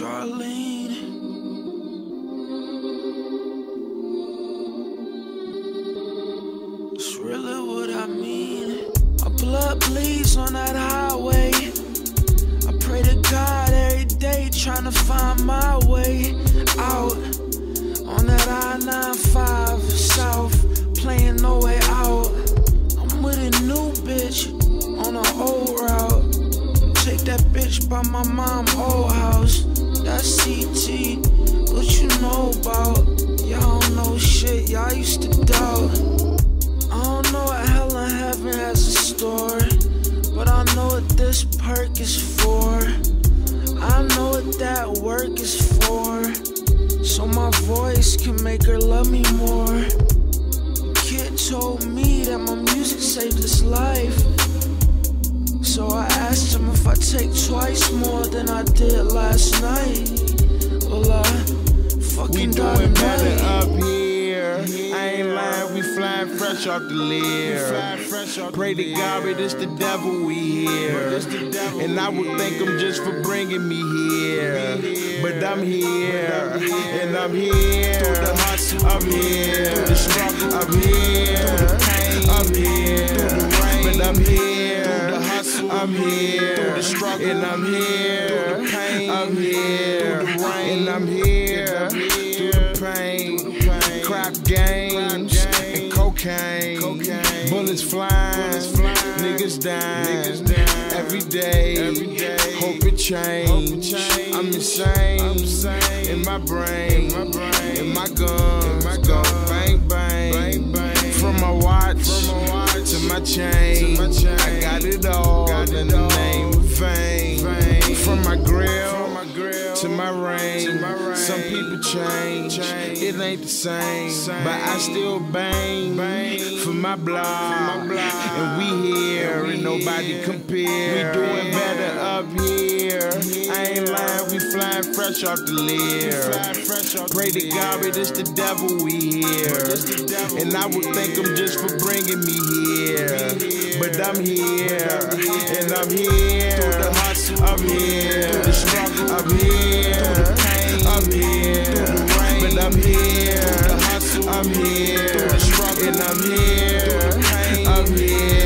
Charlene. It's really what I mean. My blood bleeds on that highway. I pray to God every day, trying to find my way out on that I 95 South, playing no way out. I'm with a new bitch on an old route. Take that bitch by my mom old house. That's CT. What you know about? Y'all don't know shit. Y'all used to doubt. I don't know what hell and heaven has in store, but I know what this perk is for. I know what that work is for, so my voice can make her love me more. Kid told me that my music saved his life. Take twice more than I did last night. Well, I fucking We doing better up here. I ain't lying, we flying fresh off the Lear. Pray to God, but it's the devil we hear. And I would thank him just for bringing me here. But I'm here, and I'm here. I'm here, I'm here, I'm here. But I'm here, I'm here, and I'm here, I'm here, and I'm here. Through the pain, crap games, and cocaine, bullets flying, niggas dying, every day, hope it change. I'm insane. In my brain, in my guns, go bang bang, from my watch to my chain. I got it all fame. From my grill to my rain. Some people change, it ain't the same. But I still bang bang for my block. And we here, and nobody compare. We doing better up here. I ain't lying, we flying fresh off the Lear. Pray to God, but it's the devil we hear. And I would thank him just for bringing me here. But I'm here, and I'm here. I'm here. Through the struggle, I'm here. Through the pain, I'm here. Through the rain, I'm here. Through the hustle, I'm here. Through the struggle, and I'm here. Through the pain, I'm here.